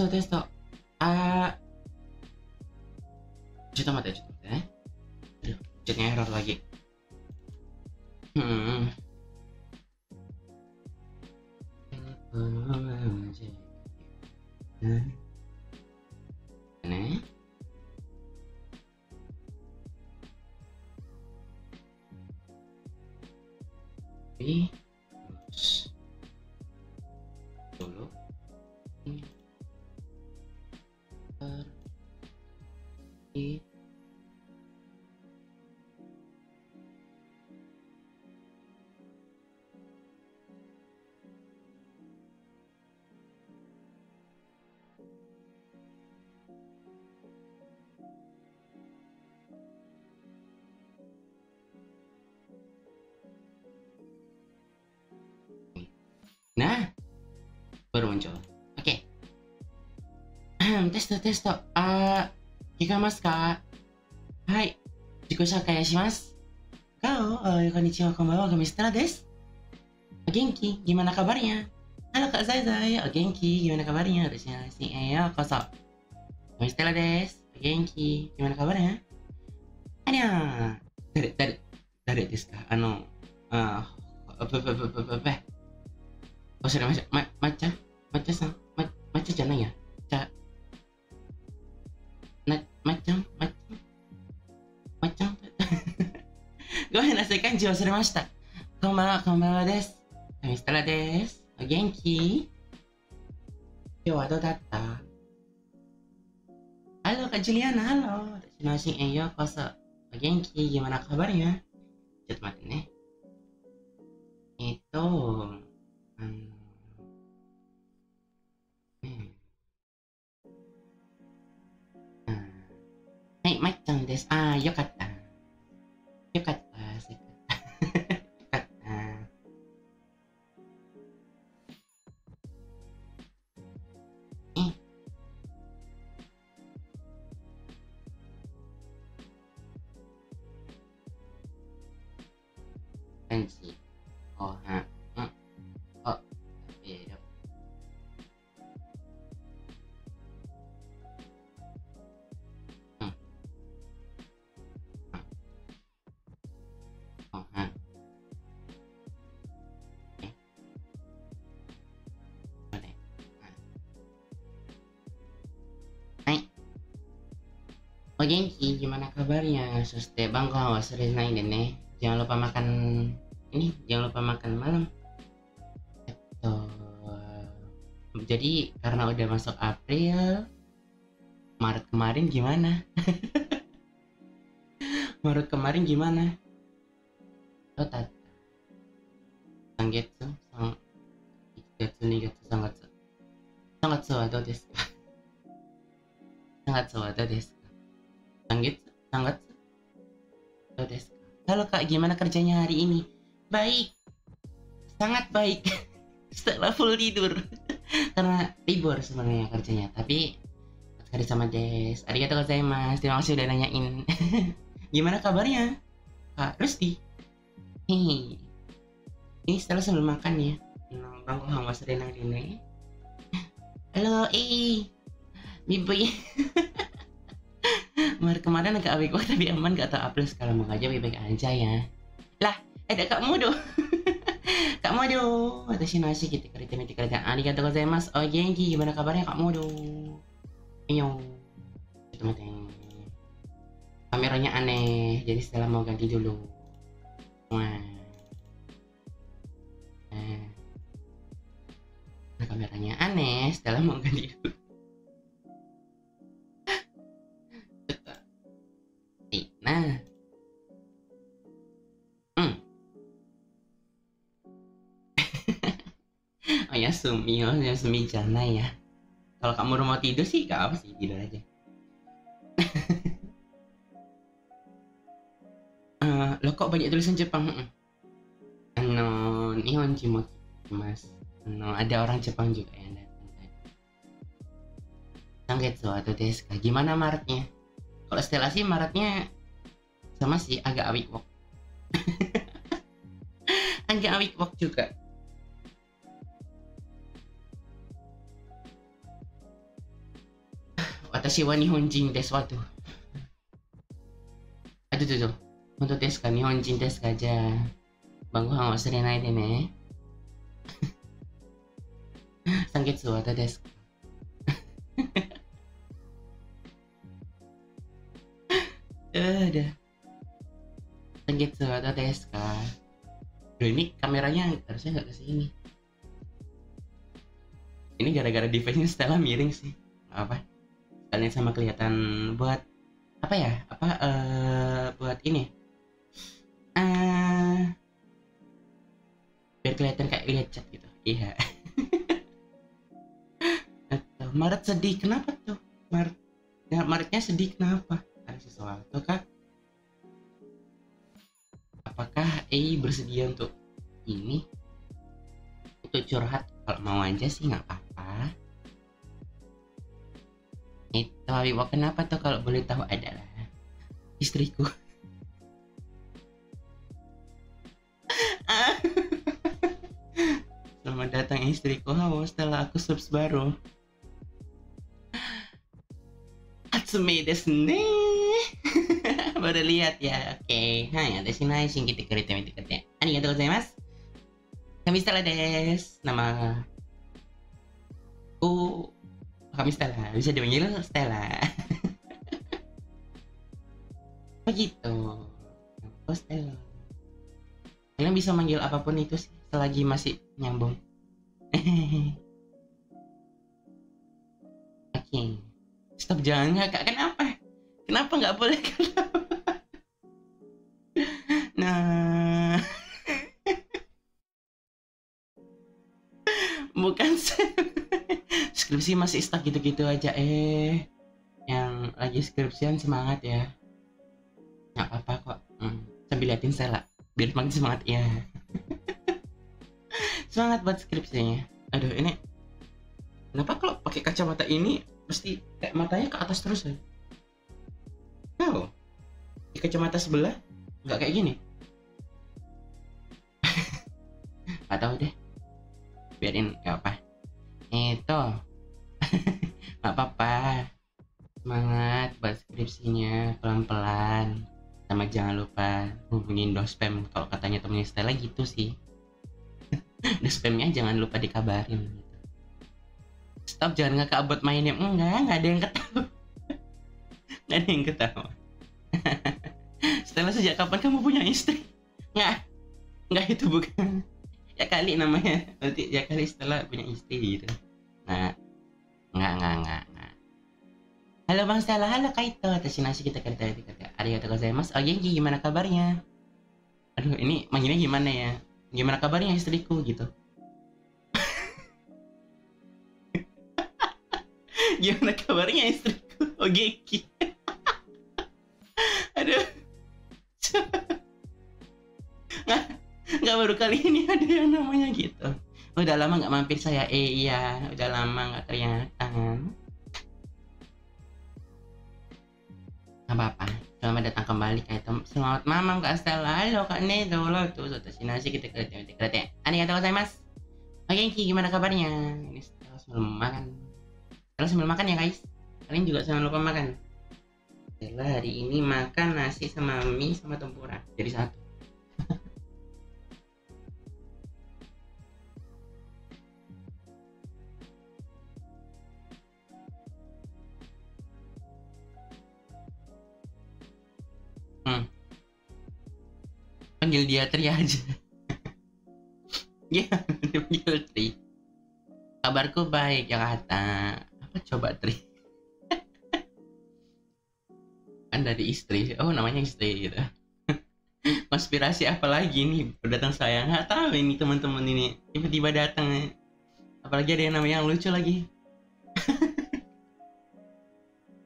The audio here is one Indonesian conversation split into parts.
トテスト。あー。ちょっと待って、ちょっと待ってね。ちょっと error lagi. Hmm. Nih. テストテスト。あー、聞こえますか？はい。自己紹介をします。ガオー、こんにちは、こんばんは、ゴミスタラです。お元気、今中バリアン。あのか、ザいザい、お元気、今中バリアン。れしい信へようこそ。ゴミスタラです。お元気、今中バリアン。ありゃー。誰、誰、誰ですか？あの、あー、ぶぶぶぶぶぶ。おしゃれました。ま、まっちゃん？まっちゃさん？ま、まっちゃじゃないや。じゃ、な、まっちゃんまっちゃん ごめんなさい、漢字忘れました。こんばんは、こんばんはです。ミストラです。お元気？今日はどうだった？ハロー、ジュリアナ、ハロー。私の新園ようこそ。お元気？gimana ちょっと待ってね。えっと、はい、っちゃんです。ああ、よかった。よかった、お元気 gimana kabarnya? Suste bang kau wasrenain deh Jangan lupa makan ini, jangan lupa makan malam. Gitu. Jadi karena udah masuk April, Maret kemarin gimana? Maret kemarin gimana? Total. Sangetsu, sang 1月、2月、3月。3月はどうで Gimana kerjanya hari ini? Baik, sangat baik. Setelah full tidur, karena libur sebenarnya kerjanya. Tapi hari sama Des. Arigatou gozaimasu. Terima kasih udah nanyain. gimana kabarnya? Kak Rusti. Hehe. Ini setelah sebelum makan ya. Bang kok hamas renang ini. Halo, eh. Bibi. Kemarin agak awik tapi aman gak tau upload kalau mau aja baik-baik aja ya. Lah, ada Kak Modo. Kak Modo, watashi no ashi kita kerja mati kerja. Arigatou gozaimasu. Oh, genki, gimana kabarnya Kak Modo? Ayo. Cuma Kameranya aneh, jadi setelah mau ganti dulu. Wah. Nah, kameranya aneh, setelah mau ganti dulu. Oh ya Sumi, oh ya Sumi Jana ya. Kalau kamu mau tidur sih gak apa sih tidur aja. uh, lo kok banyak tulisan Jepang? Ano, Nihon Chimoki Mas. Ano, ada orang Jepang juga yang datang Sangetsu atau Deska gimana Maretnya kalau Stella sih Maretnya sama sih agak awik wok agak awik wok juga Watashi wa Nihonjin desu wa tuh aduh tuh tuh untuk Deska Nihonjin Deska aja Bang Gohan wasarenai de ne 三月はたですか Ada. Sangetsu ada desu ka? Loh ini kameranya harusnya nggak ke sini. Ini gara-gara device-nya Stella miring sih. Apa? Kalian sama kelihatan buat apa ya? Apa eh buat ini? Eh biar kelihatan kayak chat gitu. Iya. Atau Maret sedih kenapa tuh? Maret ya, Maretnya sedih kenapa? Ada sesuatu kah? Apakah A bersedia untuk ini? Untuk curhat kalau mau aja sih nggak apa-apa. Itu Habibah kenapa tuh kalau boleh tahu adalah istriku. Selamat datang istriku. Halo, setelah aku subs baru. Hatsumi desu ne. baru lihat ya. Oke. Hai, ada sini naik sing kita kereta minta kereta. Arigatou gozaimasu. Kami Stella des. Nama kami Stella. Bisa dipanggil Stella. Begitu. Oh, Stella. Kalian bisa manggil apa pun itu sih selagi masih nyambung. Oke. Stop jangan ngakak. Kenapa? Kenapa nggak boleh kenapa? Skripsi masih stuck gitu-gitu aja eh. Yang lagi skripsian semangat ya. Nggak apa-apa kok. Hmm. Sambil liatin Stella biar makin semangat ya semangat buat skripsinya aduh ini kenapa kalau pakai kacamata ini mesti kayak matanya ke atas terus ya tahu di kacamata sebelah nggak kayak gini nggak tahu deh biarin nggak apa itu nggak apa-apa. Semangat buat skripsinya pelan-pelan. Sama jangan lupa hubungin dospem kalau katanya temennya Stella gitu sih. Dospemnya jangan lupa dikabarin. Stop jangan ngakak buat mainnya. Enggak nggak ada yang ketawa. Nggak ada yang ketawa. Stella sejak kapan kamu punya istri? Nggak nggak itu bukan. Ya kali namanya. Nanti ya kali Stella punya istri gitu. Nah nggak nggak nggak Halo Bang Stella, halo Kaito. Atas nasi kita kata kata Arigatou gozaimasu. Oh Genki, gimana kabarnya? Aduh, ini manggilnya gimana ya? Gimana kabarnya istriku gitu? gimana kabarnya istriku? Oh Genki. Aduh. nggak, nggak baru kali ini ada yang namanya gitu. Udah lama nggak mampir saya. Eh iya, udah lama nggak kelihatan. Kembali Kak Tom. Selamat mamam Kak Stella. Halo Kak Nedo. Lo tuh suatu nasi kita kereta kita kereta. Arigatou gozaimasu. Oke, Ki, gimana kabarnya? Ini Stella sebelum makan. Stella sebelum makan ya guys. Kalian juga jangan lupa makan. Stella hari ini makan nasi sama mie sama tempura. Jadi satu. Tri aja. Ya, dipanggil Tri. Kabarku baik ya kata. Apa coba Tri? kan dari istri. Oh namanya istri gitu. Konspirasi apa lagi nih berdatang saya nggak tahu ini teman-teman ini tiba-tiba datang. Apalagi ada yang namanya yang lucu lagi.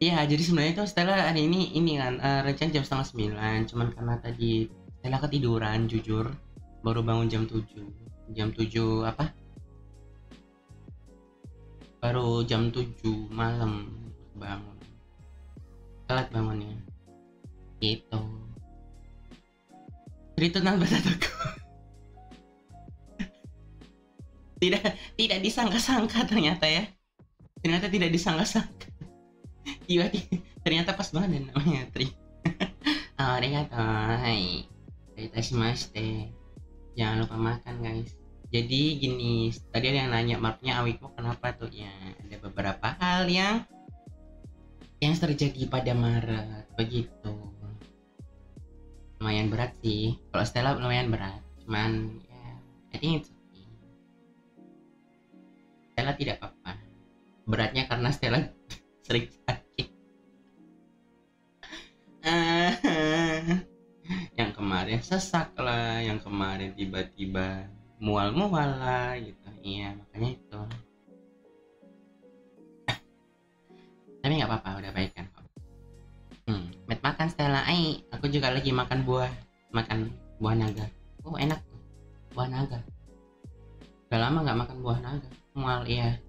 Iya, jadi sebenarnya itu Stella hari ini ini kan uh, rencana jam setengah sembilan, cuman karena tadi Stella ketiduran, jujur, baru bangun jam 7 jam 7 apa? Baru jam 7 malam bangun. Telat bangunnya. Gitu. Cerita tentang batataku tidak tidak disangka-sangka ternyata ya. Ternyata tidak disangka-sangka. Tiba-tiba ternyata pas banget namanya Tri. Oh, arigato hai itashimashite jangan lupa makan guys. Jadi gini tadi ada yang nanya maafnya Awiko kenapa tuh? Ya ada beberapa hal yang yang terjadi pada Maret. Begitu. Lumayan berat sih. Kalau Stella lumayan berat. Cuman ya I think Stella tidak apa-apa. Beratnya karena Stella sering yang sesak lah yang kemarin tiba-tiba mual-mual lah gitu. Iya makanya itu. Tapi nggak apa-apa udah baik kan? Hmm met makan Stella. Ai aku juga lagi makan buah makan buah naga. Oh enak tuh buah naga. Udah lama nggak makan buah naga mual iya.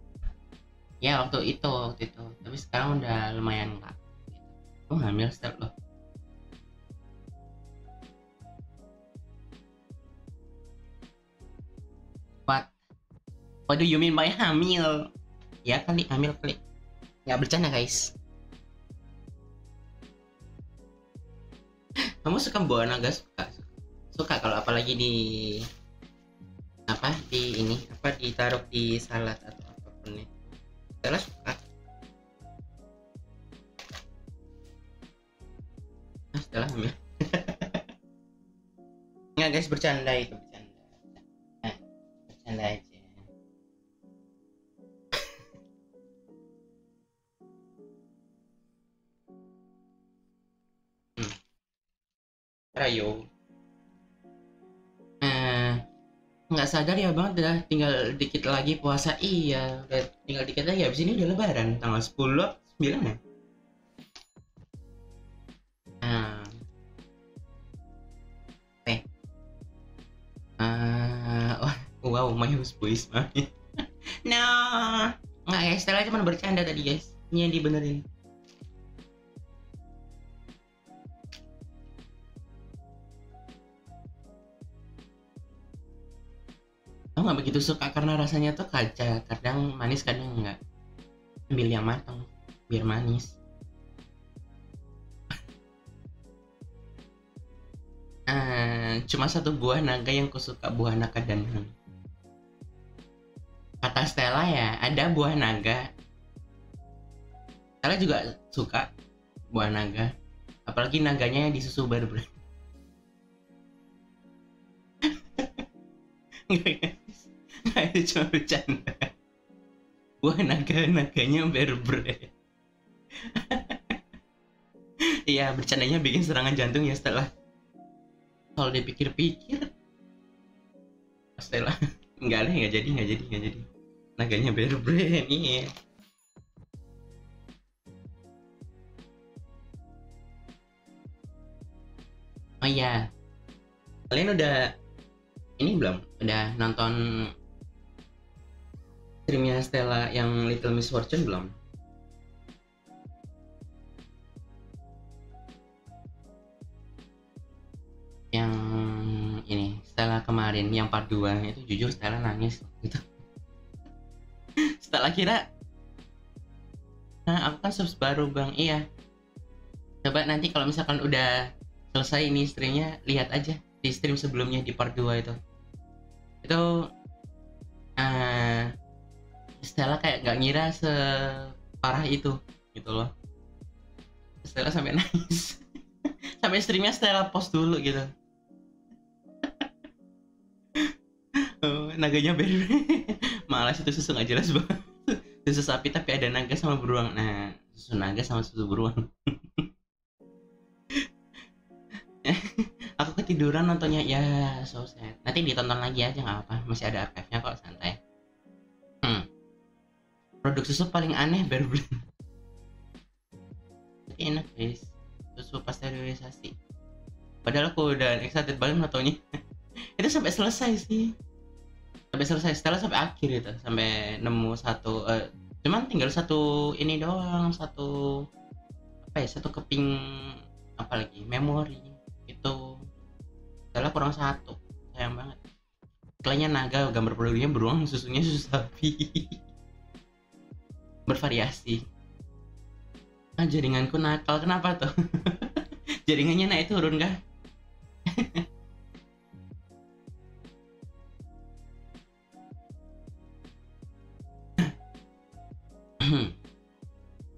Ya waktu itu waktu itu. Tapi sekarang udah lumayan enggak oh hamil step loh what do you mean by hamil? Ya kali hamil kali. Nggak bercanda guys. Kamu suka bawa naga suka? Suka kalau apalagi di apa di ini apa ditaruh di salad atau apa pun itu Stella suka. Ah, Stella hamil. Nggak guys bercanda itu bercanda. Eh, bercanda aja Rayo. Eh nggak sadar ya bang udah tinggal dikit lagi puasa. Iya udah tinggal dikit lagi habis ini udah lebaran tanggal 10 9 ya? Nah. Eh. Uh, wow my voice mami no nggak ya Stella cuma bercanda tadi guys. Ini yang dibenerin nggak begitu suka karena rasanya tuh kaca kadang manis kadang enggak ambil yang matang biar manis. Uh, cuma satu buah naga yang kusuka buah naga dan kata Stella ya ada buah naga. Stella juga suka buah naga apalagi naganya di susu baru cuma bercanda. Buah naga-naganya berbread. Iya, bercandanya bikin serangan jantung ya setelah kalau dipikir-pikir. Stella enggak lah nggak jadi nggak jadi nggak jadi. Naganya berbread iya. Oh iya. Kalian udah ini belum? Udah nonton streamnya Stella yang Little Miss Fortune belum? Yang ini Stella kemarin yang part 2 itu jujur Stella nangis gitu. Setelah kira Nah, aku kan subs baru bang, iya. Coba nanti kalau misalkan udah selesai ini streamnya, lihat aja di stream sebelumnya di part 2 itu itu uh, Stella kayak nggak ngira separah itu gitu loh. Stella sampai nangis. Sampai streamnya Stella post dulu gitu. Oh, naganya beda malas itu susu nggak jelas banget. Susu sapi tapi ada naga sama beruang. Nah susu naga sama susu beruang. Aku ketiduran nontonnya. Ya so sad. Nanti ditonton lagi aja nggak apa masih ada archive-nya produk susu paling aneh baru beli. Enak guys. Susu pasteurisasi. Padahal aku udah excited banget nontonnya itu sampai selesai sih. Sampai selesai. Setelah sampai akhir itu sampai nemu satu uh, cuman tinggal satu ini doang satu apa ya satu keping apalagi memori. Itu adalah kurang satu. Sayang banget. Iklannya naga gambar produknya beruang susunya susu sapi bervariasi. Ah jaringanku nakal kenapa tuh? Jaringannya naik turun kah?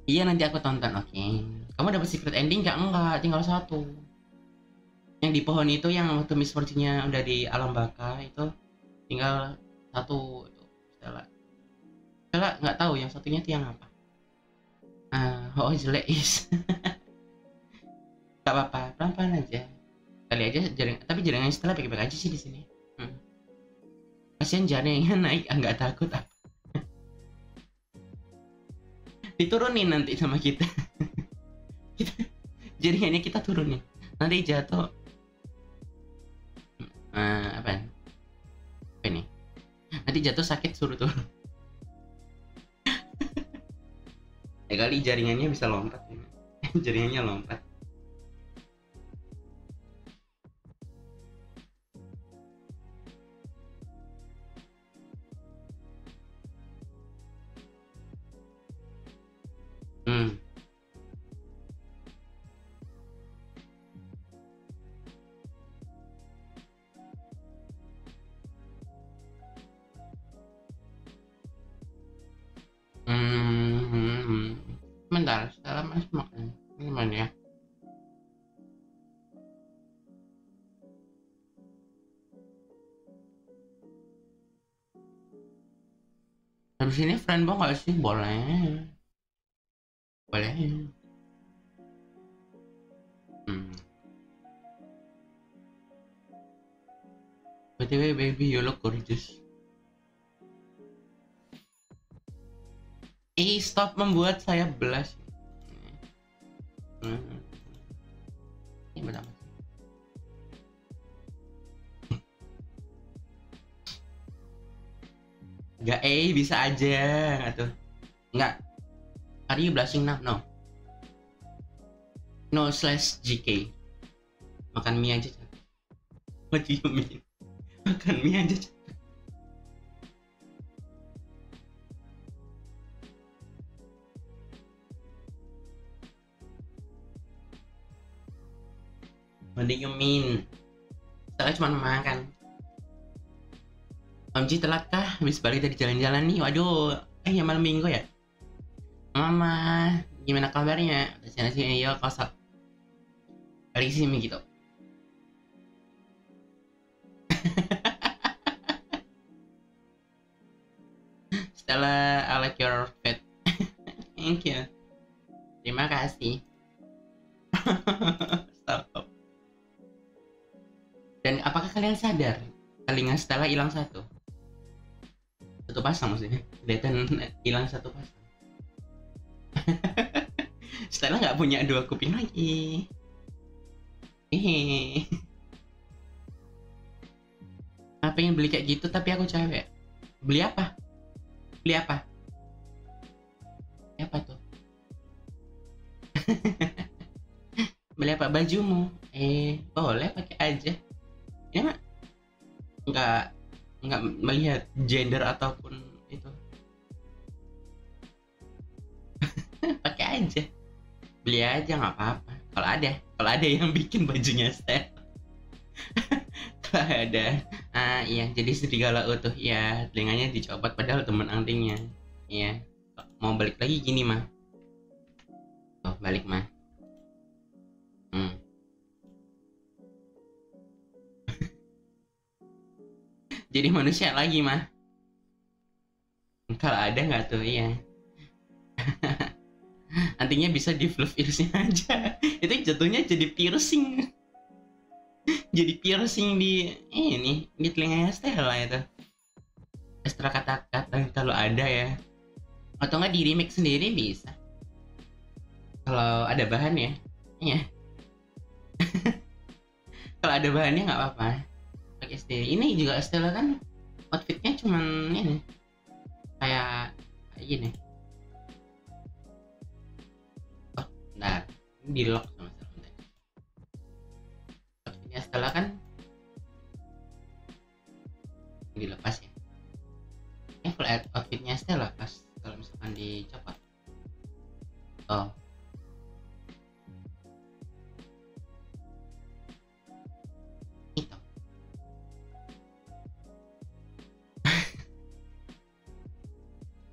Iya nanti aku tonton oke. Okay. kamu dapat secret ending gak enggak tinggal satu. Yang di pohon itu yang waktu Miss Fortune-nya udah di alam baka itu tinggal satu itu. Stella Stella nggak tahu yang satunya itu yang apa? Ah oh jelek is. Gak apa-apa pelan-pelan aja. Kali aja jaring tapi jaringan Stella baik-baik aja sih di sini. Hmm. kasian jaringannya naik ah, nggak takut apa diturunin nanti sama kita. Kita jaringannya kita turunin. Nanti jatuh. Uh, apa apa ini? Nanti jatuh sakit suruh turun ya kali jaringannya bisa lompat. Jaringannya lompat Habis ini friend bang gak sih? Boleh. Boleh. Hmm. BTW baby you look gorgeous. Eh, stop membuat saya belas. Hmm. Ini benar. Gak eh bisa aja nggak tuh nggak. Are you blushing now no. No slash GK makan mie aja what do you mean makan mie aja What do you mean? Saya cuma makan. Ji telat kah? Habis balik dari jalan-jalan nih. Waduh, eh ya malam minggu ya? Mama, gimana kabarnya? Sini sini ya kosong. Kali sini gitu. Stella, I like your outfit. Thank you. Terima kasih. Stop. Dan apakah kalian sadar telinga Stella hilang satu? Satu pasang maksudnya. Kelihatan hilang satu pasang. Stella nggak punya dua kuping lagi. Hehehe. Nah, pengen beli kayak gitu tapi aku cewek. Beli apa? Beli apa? Beli apa tuh? beli apa bajumu? Eh, boleh pakai aja ya nggak nggak melihat gender ataupun itu. Pakai aja. Beli aja nggak apa-apa. Kalau ada kalau ada yang bikin bajunya style kalau ada. Ah iya jadi serigala utuh. Ya telinganya dicopot padahal temen antingnya. Iya mau balik lagi gini mah. Oh balik mah jadi manusia lagi mah. Kalau ada nggak tuh ya nantinya bisa di earsnya aja. Itu jatuhnya jadi piercing. Jadi piercing di ini di telinganya Stella itu. Extra kata-kata kalau ada ya. Atau nggak di remake sendiri bisa. Kalau ada bahan ya. Iya. Kalau ada bahannya nggak apa-apa anak SD ini juga Stella kan outfitnya cuman ini. Kayak kayak gini. Oh bentar. Di lock sama Stella outfitnya Stella kan dilepas ya? Ini full outfitnya Stella pas kalau misalkan dicopot. Oh.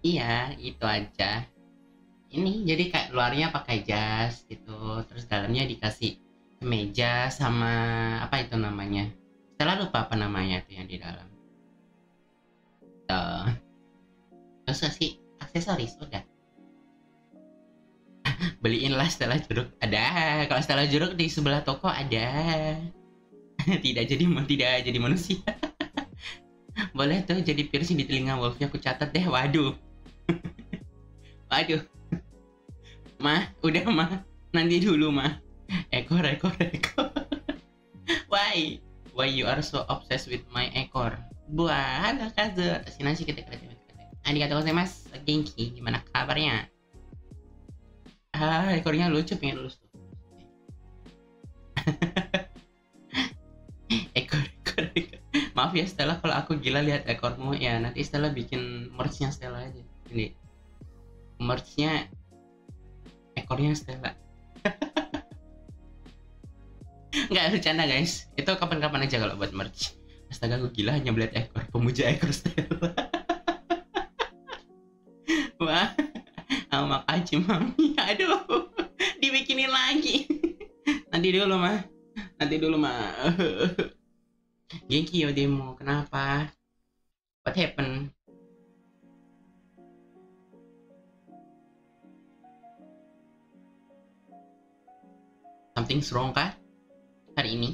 Iya itu aja. Ini jadi kayak luarnya pakai jas gitu terus dalamnya dikasih kemeja sama apa itu namanya? Setelah lupa apa namanya itu yang di dalam. Tuh. Terus kasih aksesoris udah. Beliin lah setelah jeruk. Ada. Kalau setelah jeruk di sebelah toko ada. Tidak jadi tidak jadi manusia. Boleh tuh jadi piercing di telinga wolfnya aku catat deh. Waduh waduh. Mah udah mah nanti dulu mah ekor ekor ekor. Why? Why you are so obsessed with my ekor? Buah ada kazu sini nasi kita kita kita Arigatou gozaimasu Genki gimana kabarnya? Ah ekornya lucu pengen lulus tuh. Ekor ekor ekor. Maaf ya Stella kalau aku gila lihat ekormu. Ya nanti Stella bikin merchnya Stella aja ini. Merchnya ekornya Stella. Nggak bercanda guys. Itu kapan-kapan aja kalau buat merch. Astaga aku gila hanya melihat ekor pemuja ekor Stella. Wah sama makasih mami. Aduh dibikinin lagi. Nanti dulu mah nanti dulu mah Genki yo demo kenapa? What happened something's wrong kah hari ini?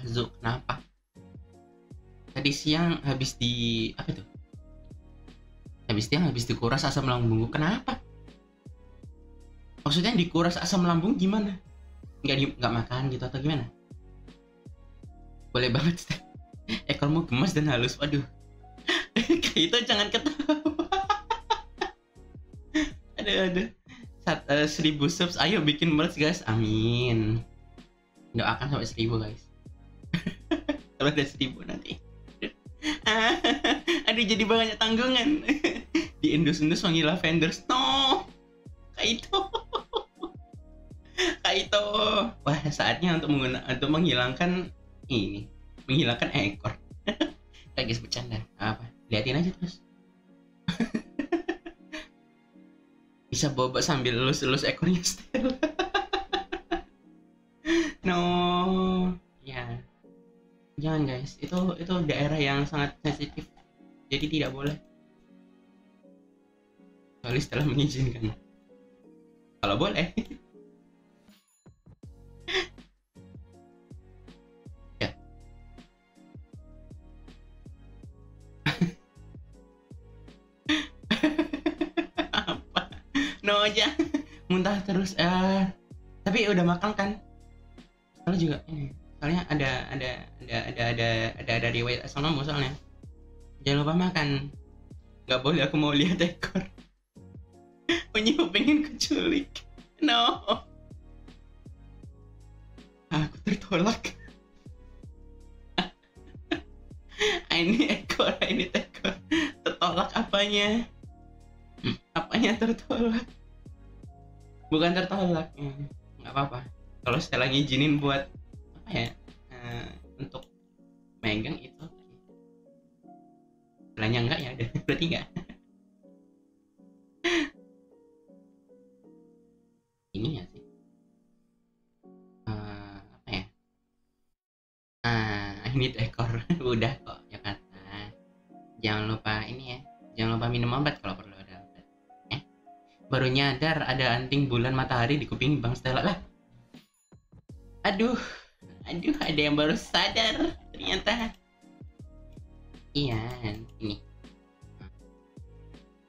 Azu kenapa? Tadi siang habis di apa tuh habis siang habis dikuras asam lambungku kenapa? Maksudnya dikuras asam lambung gimana? Nggak di nggak makan gitu atau gimana? Boleh banget Steph. ekormu gemas dan halus. Waduh. Kayak itu jangan ketawa. Ada ada Sat, uh, seribu subs ayo bikin merch guys. Amin. Doakan sampai seribu guys. Kalau ada seribu nanti. Aduh jadi banyak tanggungan. Di endus-endus wangi lavender no! Kayak itu wah saatnya untuk mengguna untuk menghilangkan ini. Menghilangkan ekor. Kayak guys bercanda. Apa? Liatin aja terus bisa bobok sambil lulus-lulus ekornya Stella no. Ya. Jangan guys. Itu itu daerah yang sangat sensitif. Jadi tidak boleh. Kecuali setelah mengizinkan. Kalau boleh no aja. Muntah terus eh tapi udah makan kan? Kalau juga ini soalnya ada ada ada ada ada ada ada riwayat lambung soalnya. Jangan lupa makan. Nggak boleh aku mau lihat ekor. Penyu pengen keculik no. Aku tertolak. Ini ekor ini ekor. Tertolak apanya apanya tertolak? Bukan tertolak. Nggak apa-apa. Kalau saya lagi izinin buat apa ya uh, untuk megang itu Bilangnya enggak ya? Berarti enggak. Ini ya sih? Uh, apa ya? Ah ini ekor udah kok kata jangan lupa ini ya. Jangan lupa minum obat kalau perlu. eh baru nyadar ada anting bulan matahari di kuping bang Stella lah. Aduh aduh ada yang baru sadar ternyata. Iya ini.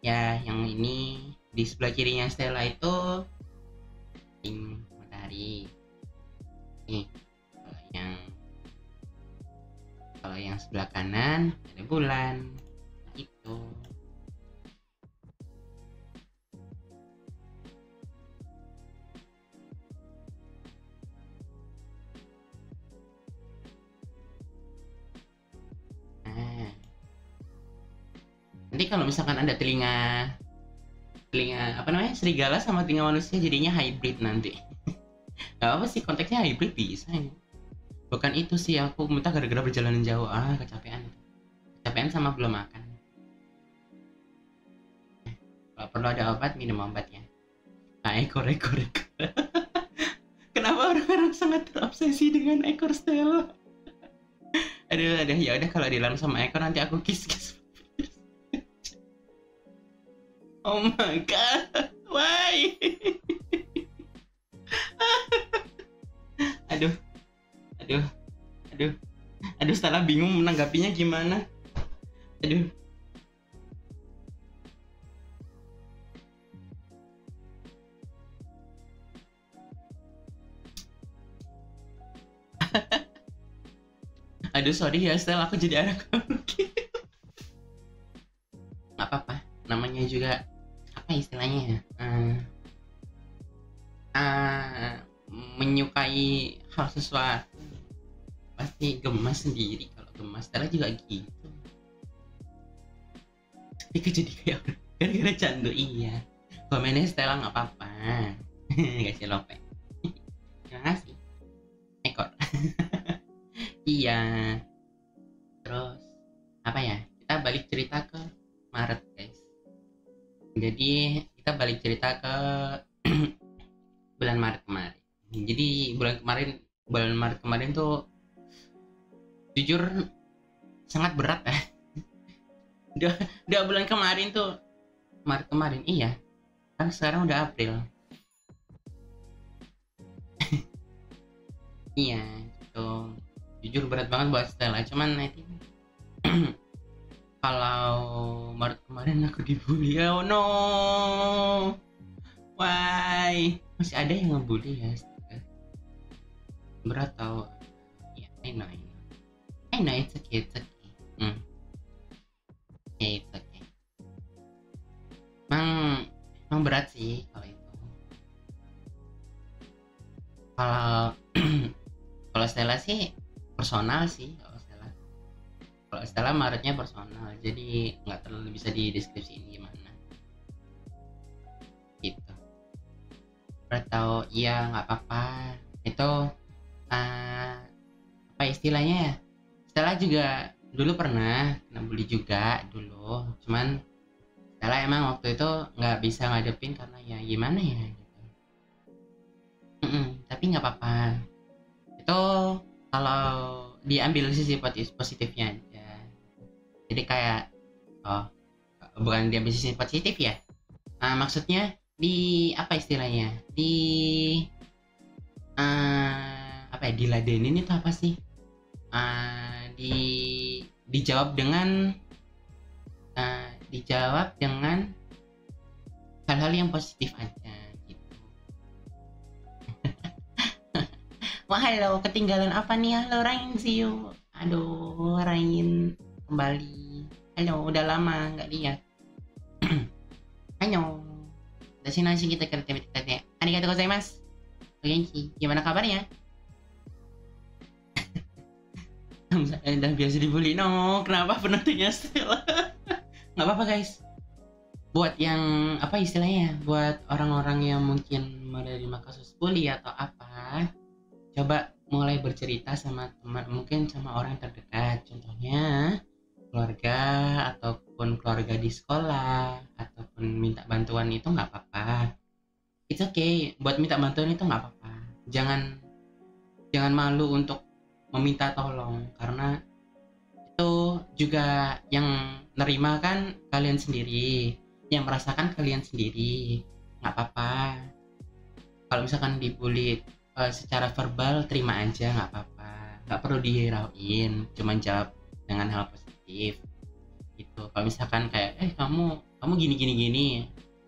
Ya yang ini di sebelah kirinya Stella itu anting matahari. Nih kalau yang kalau yang sebelah kanan ada bulan serigala sama telinga manusia jadinya hybrid nanti. Nggak apa sih konteksnya hybrid bisa ya. bukan itu sih aku minta gara-gara perjalanan jauh. Ah kecapean. Kecapean sama belum makan. Kalau perlu ada obat minum obat ya. Nah ekor ekor ekor. Kenapa orang-orang sangat terobsesi dengan ekor Stella aduh aduh ya udah kalau dilarang sama ekor nanti aku kiss kiss Oh my god, why? aduh, aduh, aduh, aduh, salah bingung menanggapinya gimana. Aduh. Aduh sorry ya Stel, aku jadi anak apa-apa, namanya juga apa istilahnya ya uh, menyukai hal sesuatu pasti gemas sendiri. Kalau gemas Stella juga gitu. Tapi jadi kayak gara-gara candu iya. Komennya Stella nggak apa-apa. Kasih lope terima kasih. Ekor. Iya. Terus apa ya? Kita balik cerita ke Maret guys. Jadi kita balik cerita ke bulan Maret kemarin. Jadi bulan kemarin bulan Maret kemarin tuh jujur sangat berat ya. Udah, udah bulan kemarin tuh Maret kemarin iya. Kan sekarang udah April. Iya tuh jujur berat banget buat Stella cuman nanti kalau Maret kemarin aku dibully oh no why masih ada yang ngebully ya berat tau. Ya I know I know. It's okay it's okay. Hmm. yeah, it's okay. Emang emang berat sih kalau itu. Kalau kalau Stella sih personal sih kalau Stella Maretnya personal jadi nggak terlalu bisa dideskripsiin gimana. Gitu. Atau iya nggak apa-apa. Itu uh, apa istilahnya ya? Stella juga dulu pernah kena bully juga dulu. Cuman Stella emang waktu itu nggak bisa ngadepin karena ya gimana ya gitu. Mm -mm, tapi nggak apa-apa. Itu kalau diambil sisi positifnya jadi kayak oh bukan dia bisnis positif ya. Uh, maksudnya di apa istilahnya? Di uh, apa ya diladenin itu apa sih? Uh, di dijawab dengan uh, dijawab dengan hal-hal yang positif aja gitu. Wah halo ketinggalan apa nih? Halo Rain see you aduh Rain kembali halo udah lama nggak lihat halo sini nasi kita kerja kita arigatou gozaimasu Genki, gimana kabarnya? Dan biasa dibully, no, kenapa penontonnya Stella? Nggak apa-apa guys. Buat yang apa istilahnya? Buat orang-orang yang mungkin menerima kasus bully atau apa, coba mulai bercerita sama teman, mungkin sama orang terdekat. Contohnya, keluarga ataupun keluarga di sekolah ataupun minta bantuan itu nggak apa-apa. It's okay. Buat minta bantuan itu nggak apa-apa. Jangan jangan malu untuk meminta tolong karena itu juga yang nerima kan kalian sendiri yang merasakan kalian sendiri. Nggak apa-apa. Kalau misalkan dibully uh, secara verbal terima aja nggak apa-apa. Nggak perlu dihirauin cuman jawab dengan hal positif positif gitu. Kalau misalkan kayak eh kamu kamu gini gini gini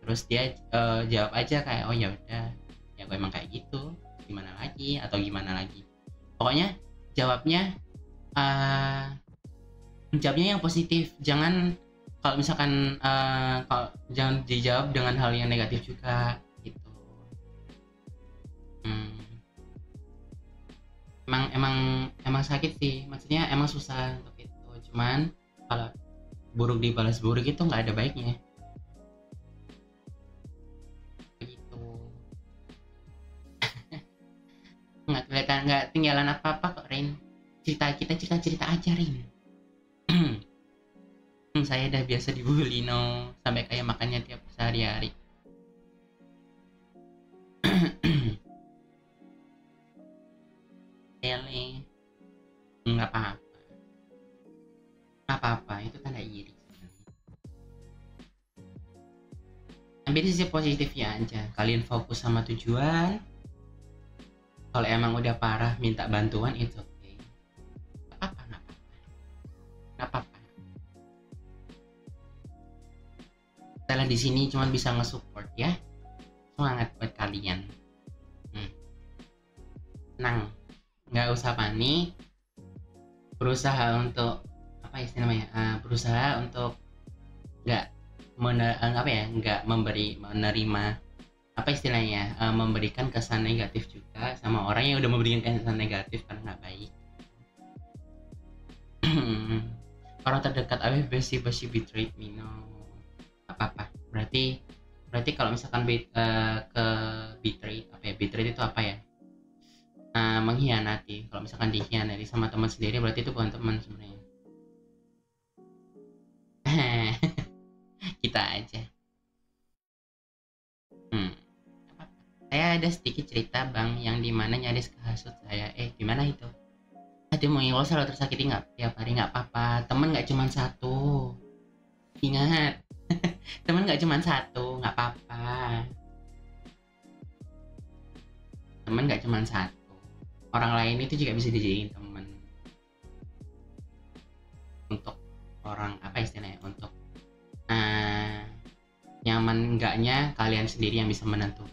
terus dia uh, jawab aja kayak oh ya udah. Ya gue emang kayak gitu. Gimana lagi atau gimana lagi? Pokoknya jawabnya uh, jawabnya yang positif. Jangan kalau misalkan uh, kalau jangan dijawab dengan hal yang negatif juga gitu. Hmm. emang emang emang sakit sih. Maksudnya emang susah untuk cuman kalau buruk dibalas buruk itu nggak ada baiknya. Begitu nggak kelihatan nggak tinggalan apa apa kok Rin. Cerita kita cerita cerita aja Rin. Hmm, saya udah biasa dibully no. Sampai kayak makannya tiap sehari-hari. Ele nggak apa-apa apa-apa itu tanda iri ambil sisi positifnya aja. Kalian fokus sama tujuan. Kalau emang udah parah minta bantuan itu oke okay. nggak apa-apa nggak apa-apa. Kalian di sini cuma bisa nge-support ya. Semangat buat kalian. Hmm. nggak usah panik. Berusaha untuk istilahnya uh, berusaha untuk nggak mener, uh, apa ya nggak memberi menerima apa istilahnya uh, memberikan kesan negatif juga sama orang yang udah memberikan kesan negatif karena nggak baik. Orang terdekat Abis besi besi betrayed me no. Apa apa berarti berarti kalau misalkan be, uh, ke betray apa ya betray itu apa ya? Uh, mengkhianati. Kalau misalkan dikhianati sama teman sendiri berarti itu bukan teman sebenarnya kita aja. Hmm. saya ada sedikit cerita bang yang di mana nyaris kehasut saya. Eh gimana itu? Hatimu yang lo selalu tersakiti nggak? Tiap hari nggak apa-apa. Temen nggak cuma satu. Ingat. Temen nggak cuma satu nggak apa-apa. Temen nggak cuma satu. Orang lain itu juga bisa dijadiin temen. Untuk orang apa istilahnya nyaman enggaknya kalian sendiri yang bisa menentukan.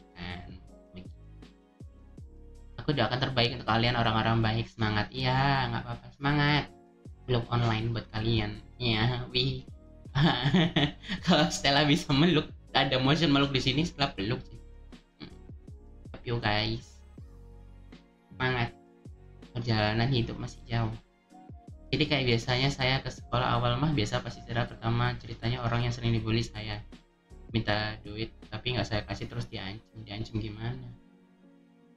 Aku doakan terbaik untuk kalian orang-orang baik. Semangat. Iya nggak apa-apa. Semangat. Belum online buat kalian. Ya wih. Kalau Stella bisa meluk ada motion meluk di sini setelah peluk sih. Tapi you guys. Semangat. Perjalanan hidup masih jauh. Jadi kayak biasanya saya ke sekolah awal mah biasa pasti istirahat pertama ceritanya orang yang sering dibully saya minta duit tapi nggak saya kasih terus diancam diancam gimana?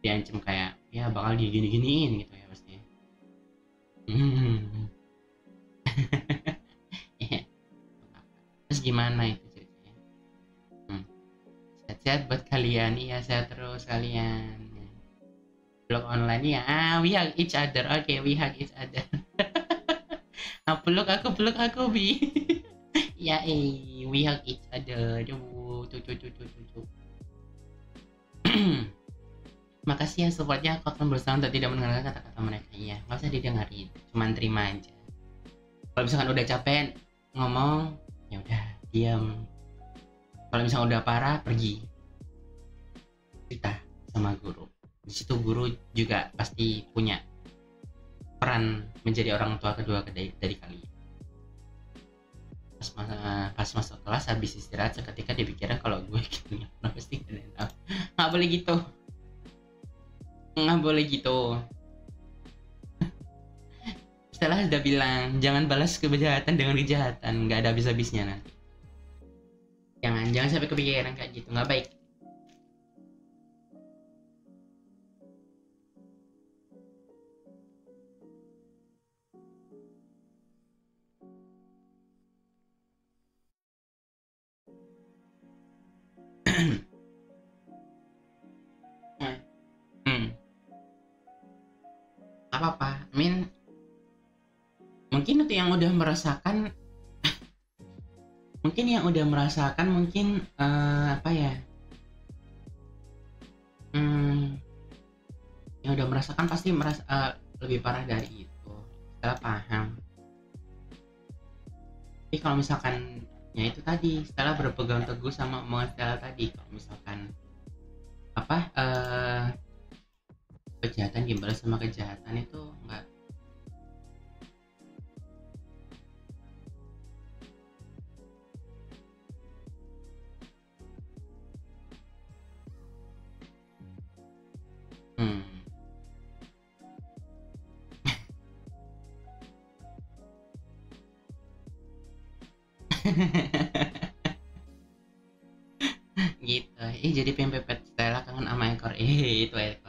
Diancam kayak ya bakal digini giniin gitu ya pasti. Hmm. terus gimana itu ceritanya? Hmm. sehat-sehat buat kalian iya sehat terus kalian. Blog online ya ah we hug each other. Oke okay, we hug each other. Ah, peluk aku peluk aku bi. Ya eh we hug each other tuh tuh tuh tuh tuh makasih ya supportnya. Aku akan berusaha untuk tidak mendengarkan kata-kata mereka iya. Nggak usah didengarin cuman terima aja. Kalau misalkan udah capek ngomong ya udah diam. Kalau misalnya udah parah pergi. Cerita sama guru. Di situ guru juga pasti punya peran menjadi orang tua kedua dari, dari kalian pas masa pas masuk kelas habis istirahat seketika dipikirkan kalau gue gitu. Pasti nggak boleh gitu. Nggak boleh gitu. Setelah sudah bilang jangan balas kejahatan dengan kejahatan. Nggak ada habis-habisnya nanti jangan jangan sampai kepikiran kayak gitu. Nggak baik apa apa min mungkin itu yang udah merasakan mungkin yang udah merasakan mungkin uh, apa ya hmm, yang udah merasakan pasti merasa uh, lebih parah dari itu. Setelah paham. Tapi kalau misalkan ya itu tadi setelah berpegang teguh sama omongan Stella tadi. Kalau misalkan apa uh, kejahatan dibalas sama kejahatan itu enggak Hmm. gitu. Ih jadi pengen Stella kangen sama ekor ih itu ekor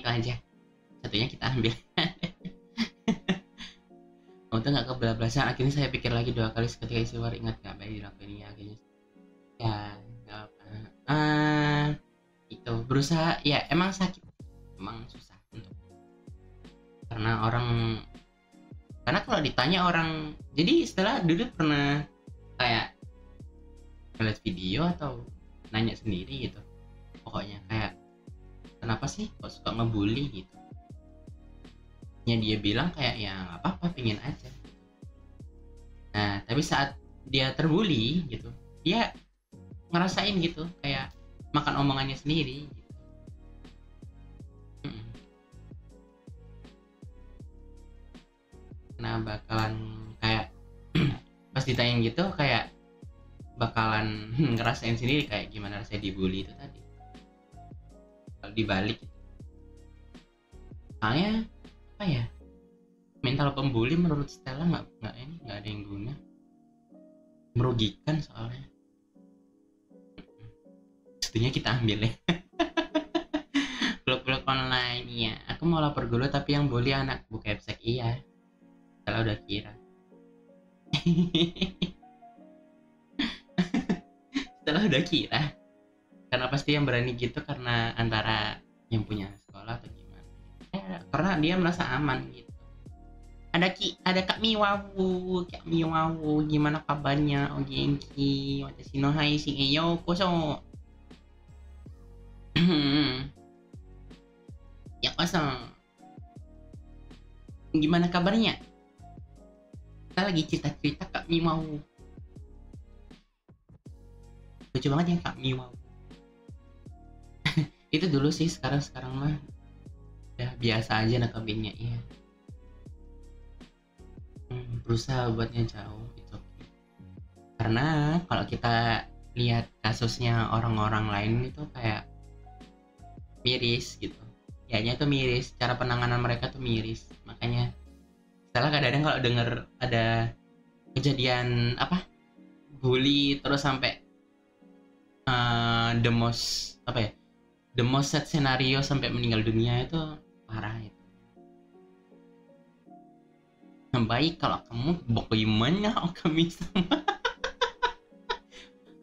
itu aja. Satunya kita ambil. Untuk nggak kebelablasan akhirnya saya pikir lagi dua kali ketika isi war. Ingat gak baik dilakuin ya akhirnya? Ya nggak apa. Uh, itu. Berusaha. Ya emang sakit. Emang susah untuk. Karena orang karena kalau ditanya orang jadi setelah dulu pernah kayak ngeliat video atau nanya sendiri gitu. Pokoknya kayak kenapa sih suka ngebully gitu. Ya dia bilang kayak ya nggak apa-apa pingin aja. Nah tapi saat dia terbully gitu dia ngerasain gitu kayak makan omongannya sendiri gitu. nah bakalan kayak pas ditanyain gitu kayak bakalan ngerasain sendiri kayak gimana rasanya dibully itu tadi. Kalau dibalik gitu. soalnya miwawu kak miwawu gimana kabarnya? Oh genki watashi no haishin e yokoso ya kosong. Gimana kabarnya? Kita lagi cerita-cerita Kak Mi mau lucu banget ya Kak Mi mau itu dulu sih sekarang sekarang mah. Ya biasa aja nakabinnya hmm, berusaha buatnya jauh gitu. Karena kalau kita lihat kasusnya orang-orang lain itu kayak miris gitu. Ya tuh miris cara penanganan mereka tuh miris. Makanya salah kadang-kadang kalau denger ada kejadian apa bully terus sampai uh, the most apa ya the most sad scenario sampai meninggal dunia itu parah itu baik kalau kamu bagaimana? Kami sama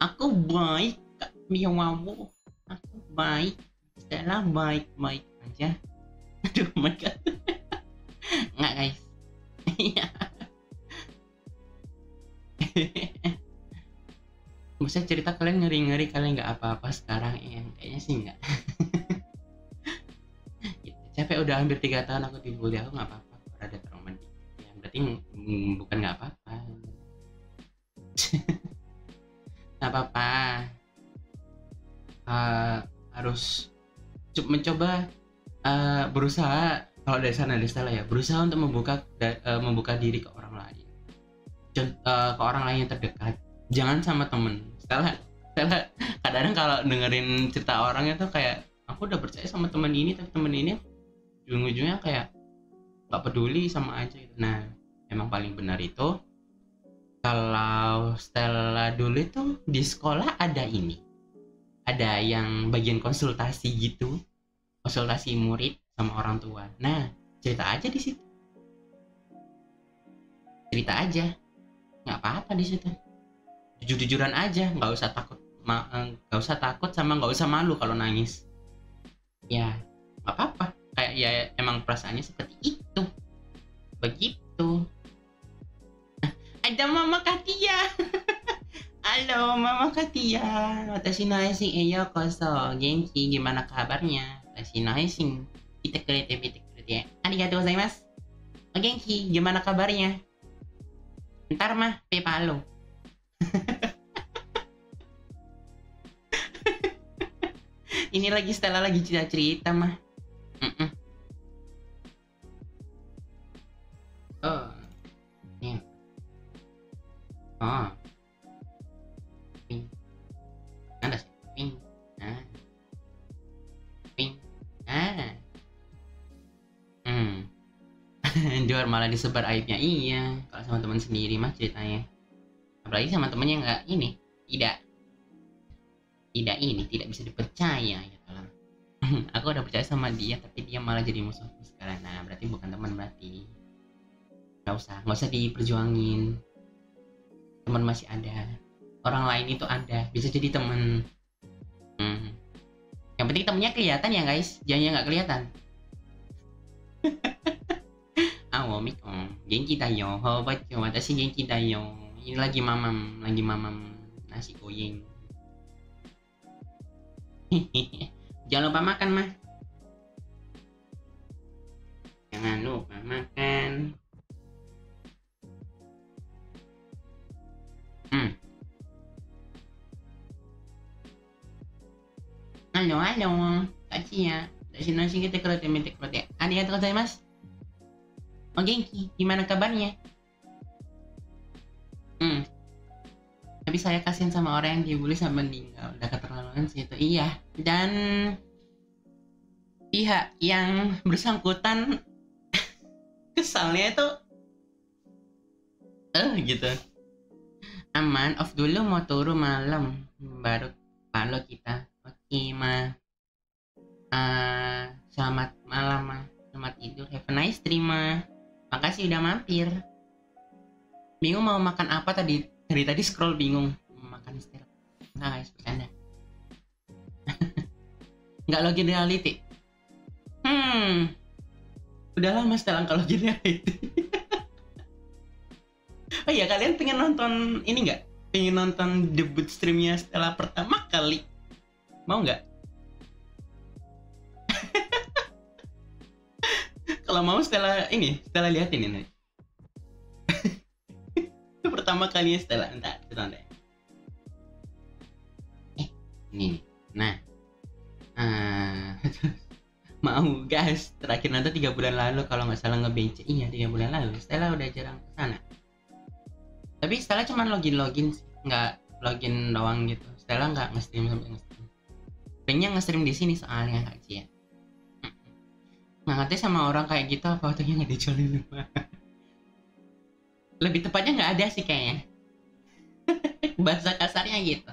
aku baik kak Miawawu. Aku baik. Stella baik baik aja. Aduh my god. Nggak guys. Iya. Cerita kalian ngeri-ngeri kalian nggak apa-apa sekarang? Ya kayaknya sih nggak. gitu. Capek udah hampir tiga tahun aku dibully aku nggak apa-apa berarti bukan nggak apa-apa. Nggak apa-apa. Uh, harus mencoba uh, berusaha. Kalau dari sana dari Stella ya berusaha untuk membuka uh, membuka diri ke orang lain. Uh, ke orang lain yang terdekat. Jangan sama temen. Stella Stella kadang-kadang kalau dengerin cerita orang itu kayak aku udah percaya sama temen ini tapi temen ini ujung-ujungnya kayak gak peduli sama aja gitu. Nah emang paling benar itu kalau Stella dulu itu di sekolah ada ini ada yang bagian konsultasi gitu konsultasi murid sama orang tua. Nah, cerita aja di situ. Cerita aja. Nggak apa-apa di situ. Jujur-jujuran aja, nggak usah takut eh, nggak usah takut sama nggak usah malu kalau nangis. Ya, nggak apa-apa. Kayak ya emang perasaannya seperti itu. Begitu. Tuh. Ada Mama Katia. Halo Mama Katia. Watashi no aishin e eh, yo koso. Genki gimana kabarnya? Watashi no aishin. Kita kurete, kita kurete. Arigatou gozaimasu. O genki gimana kabarnya? Ntar mah pepalo. Ini lagi setelah lagi cerita-cerita mah. Mm -mm. Oh. Yeah. Oh. Ada biar malah disebar aibnya. Iya. Kalau sama teman sendiri mah ceritanya. Apalagi sama temennya nggak ini. Tidak. Tidak ini tidak bisa dipercaya gitu lah. Aku udah percaya sama dia tapi dia malah jadi musuhku sekarang. Nah berarti bukan teman berarti nggak usah nggak usah diperjuangin. Teman masih ada. Orang lain itu ada bisa jadi teman. Hmm. yang penting temennya kelihatan ya guys. Jangan nggak kelihatan. Awo miko genki dayo. Hobacho watashi genki dayo. Ini lagi mamam lagi mamam nasi goreng jangan lupa makan mah jangan lupa makan hmm halo halo kacau ya dari nasi kita kalau temen temen ya arigatou gozaimasu Oh Genki, gimana kabarnya? Hmm. Tapi saya kasihan sama orang yang dibully sampai meninggal. Udah keterlaluan sih itu. Iya. Dan pihak yang bersangkutan kesalnya itu eh uh, gitu. Aman, off dulu mau turun malam baru kalau kita. Oke, ma. Uh, selamat malam, ma. Selamat tidur. Have a nice dream, ma. Makasih udah mampir. Bingung mau makan apa tadi? Dari tadi scroll bingung. Makan steak. Nah guys, bercanda. Nggak login reality. Hmm. Udah lama setelah kalau login reality. Oh iya, kalian pengen nonton ini nggak? Pengen nonton debut streamnya setelah pertama kali? Mau nggak? kalau mau setelah ini setelah lihat ini. Itu pertama kalinya setelah entar setelah deh. Eh ini nah. Uh, mau guys. Terakhir nanti tiga bulan lalu. Kalau nggak salah ngebece iya tiga bulan lalu. Stella udah jarang ke sana tapi Stella cuma login login nggak login doang gitu Stella nggak nge-stream sampai nge-stream Seringnya nge-stream di sini soalnya kak Cia Nah, nanti sama orang kayak gitu apa waktunya nggak dijualin rumah? Lebih tepatnya nggak ada sih kayaknya. Bahasa kasarnya gitu.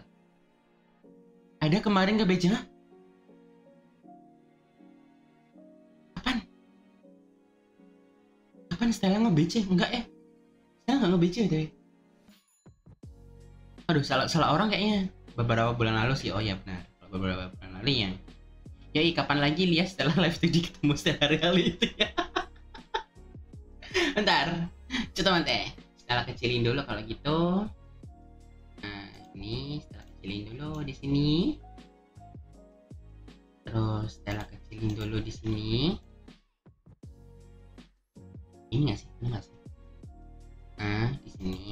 Ada kemarin ke beja? Kapan? Kapan Stella ngebece? Enggak ya? Stella nggak ngebece deh. Aduh, salah salah orang kayaknya. Beberapa bulan lalu sih, oh ya benar. Beberapa bulan lalu ya Yoi, kapan lagi lihat setelah live tadi ketemu secara reality? Bentar, coba mante. Setelah kecilin dulu kalau gitu. Nah, ini setelah kecilin dulu di sini. Terus setelah kecilin dulu di sini. Ini nggak sih? Ini nggak sih? Nah, di sini.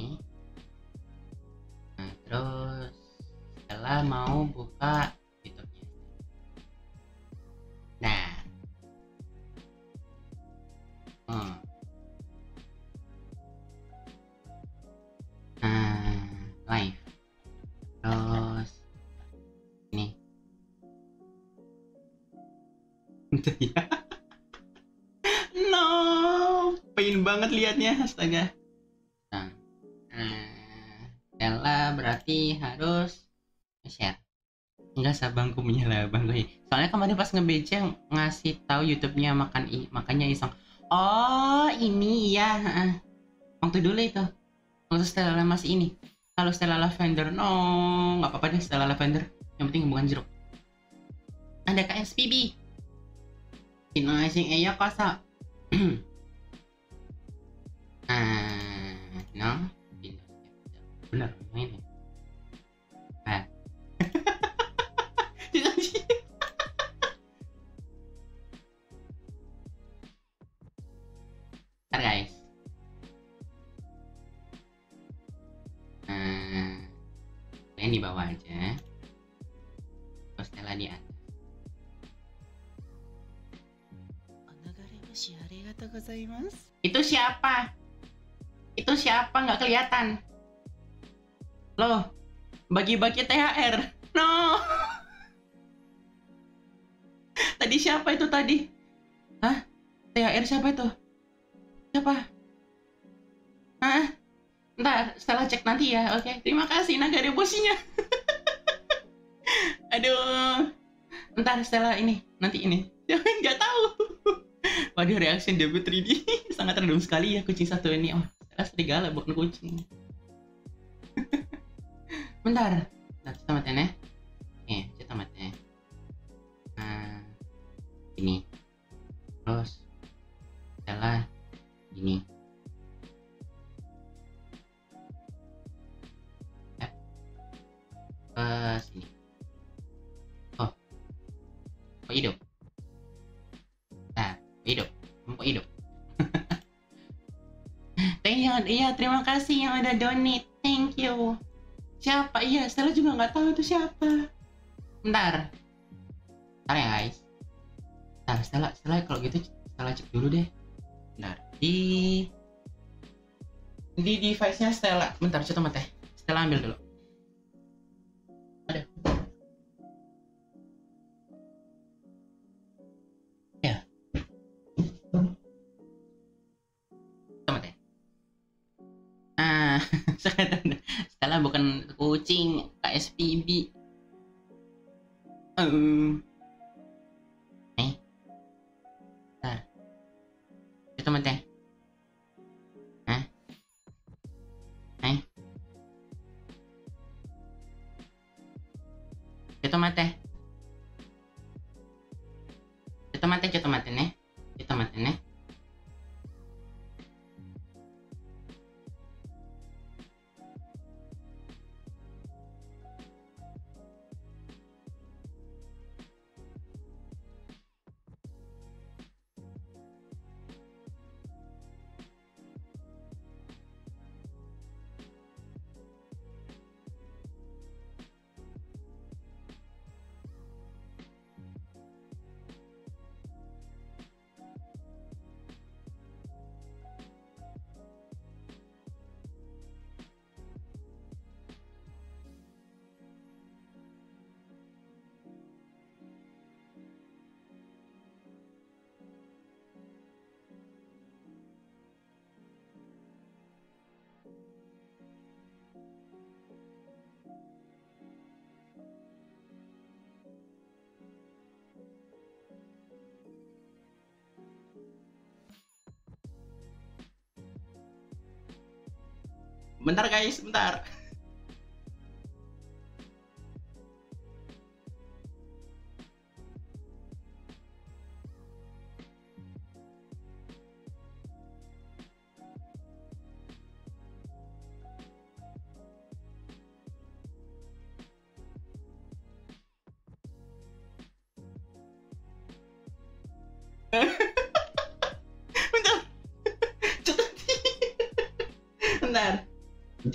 Setelah mau buka Nah. Hmm. Nah, live. Terus ini. ya. no, pengen banget liatnya, astaga. Nah, Ella berarti harus share enggak sabangku menyala bangku soalnya kemarin pas nge ngasih tahu YouTube-nya makan i makanya iseng. Oh ini ya waktu dulu itu. Waktu Stella masih ini. Kalau Stella Lavender no nggak apa-apa deh Stella Lavender. Yang penting bukan jeruk. Ada KSPB Kinaising Eya kasa ah no. Benar ini siapa? Itu siapa? Nggak kelihatan. Loh, bagi-bagi THR. No. tadi siapa itu tadi? Hah? THR siapa itu? Siapa? Hah? Ntar, setelah cek nanti ya. Oke, terima kasih naga debosinya. Aduh. Ntar setelah ini, nanti ini. Jangan nggak tahu. Waduh, reaction debut 3D sangat random sekali ya kucing satu ini. Oh, setelah serigala bukan kucing. Bentar. Bentar, kita matiin ya. Oke, kita matiin. Nah, ini. Terus, setelah ini. Eh, ke sini. Oh, kok hidup? Hidup. Kok hidup? Thank iya terima kasih yang ada donate. Thank you. Siapa? Iya, Stella juga nggak tahu itu siapa. Bentar. Bentar ya guys. Bentar, Stella, Stella kalau gitu Stella cek dulu deh. Bentar. Di di device-nya Stella. Bentar, coba teh. Stella ambil dulu. Stella bukan kucing, KSPB. Um. Eh. Bentar. Itu teh. Hah? Eh. Itu mate. Itu mate, itu mate nih. Bentar guys, bentar.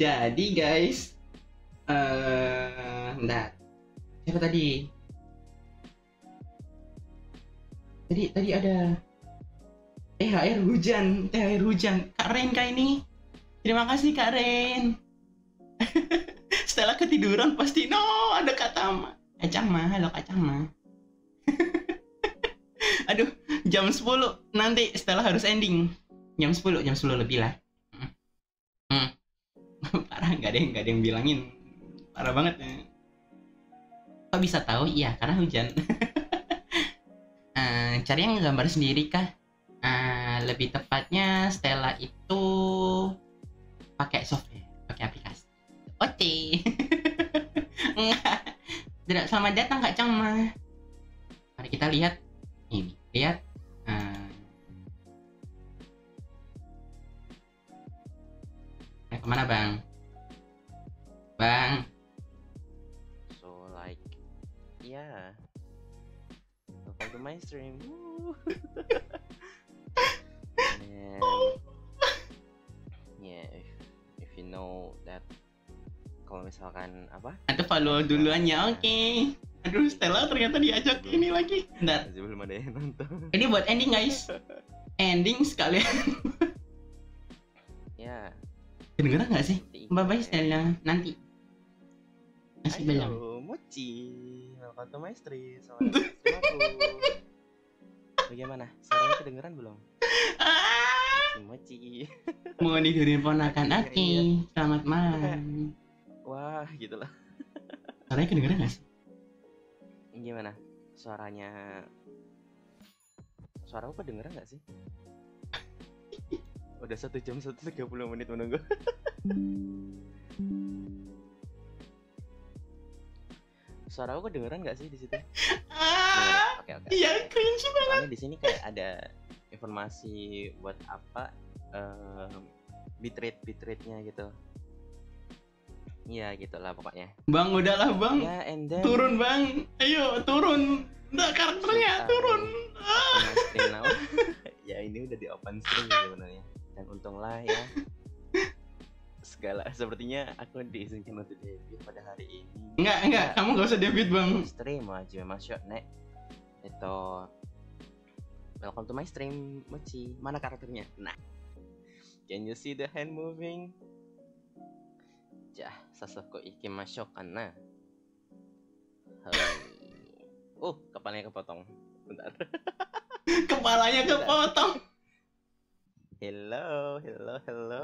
Jadi guys, eh, bentar. Siapa tadi? Tadi tadi ada THR hujan, THR hujan. Kak Ren kak ini. Terima kasih Kak Ren. Stella ketiduran pasti no ada Kak Tama. Kacang mah, halo Kacang mah. Aduh, jam 10 nanti Stella harus ending. Jam 10, jam 10 lebih lah. Nggak ada yang nggak ada yang bilangin. Parah banget ya. Kok bisa tahu? Iya karena hujan. Eh, cari yang gambar sendiri kah? Eh, lebih tepatnya Stella itu pakai software pakai aplikasi. Oke. Tidak selamat datang kak Cama mari kita lihat. Ini lihat. Eh, ke mana bang Ada follow duluan ya, oke. Aduh, Stella ternyata diajak ini lagi. Bentar, Masih belum ada yang nonton. ini buat ending guys. Ending sekalian. Ya. Kedengeran nggak sih? Bye bye. Stella. Nanti. Masih belum. Ayo, Mochi. Welcome to my stream. Selamat. Bagaimana? Suaranya kedengeran belum? Ah, Mochi. Mau tidurin ponakan Aki. iya. Selamat malam. Wah, gitu lah. Suaranya kedengeran gak sih? Gimana? Suaranya Suara aku kedengeran nggak sih? Udah satu jam satu tiga puluh menit menunggu. Suara aku kedengeran nggak sih di situ? Ah, Oke oke. iya cringe banget. Soalnya di sini kayak ada informasi buat apa em, bitrate bitrate-nya gitu. Iya gitulah pokoknya. Bang, udahlah bang. Ya and then Turun bang. Ayo turun. Nggak karakternya Sultan. turun. Ah. ya ini udah di open stream ya sebenarnya. Dan untunglah ya segala sepertinya aku diizinkan untuk debut pada hari ini. Enggak, enggak. Kamu gak usah debut bang. Stream aja masuk nek itu welcome to my stream Mochi mana karakternya nah can you see the hand moving jah sasako iki masuk kana Hai. oh kepalanya kepotong bentar Kepalanya kepotong. hello hello hello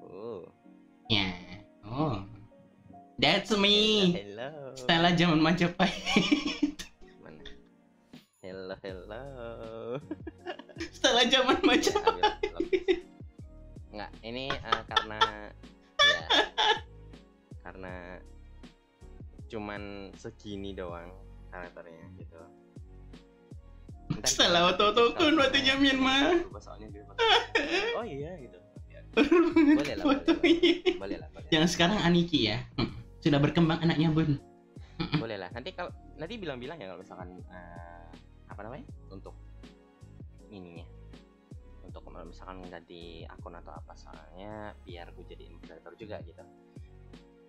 oh Ya. Oh. That's me. hello Stella zaman Majapahit. mana hello hello Stella zaman Majapahit. ambil vlog. Nggak, ini eh, karena karena cuman segini doang karakternya gitu. Salah Myanmar. berubah soalnya dia bakal- Oh iya gitu. Ya, Boleh lah, boleh lah. Yang sekarang Aniki ya. Hmm. Sudah berkembang anaknya bun. Boleh lah. Nanti kalau nanti bilang-bilang ya kalau misalkan eh, apa namanya? Untuk ininya. Untuk kalau misalkan ganti akun atau apa soalnya biar gue jadi moderator juga gitu.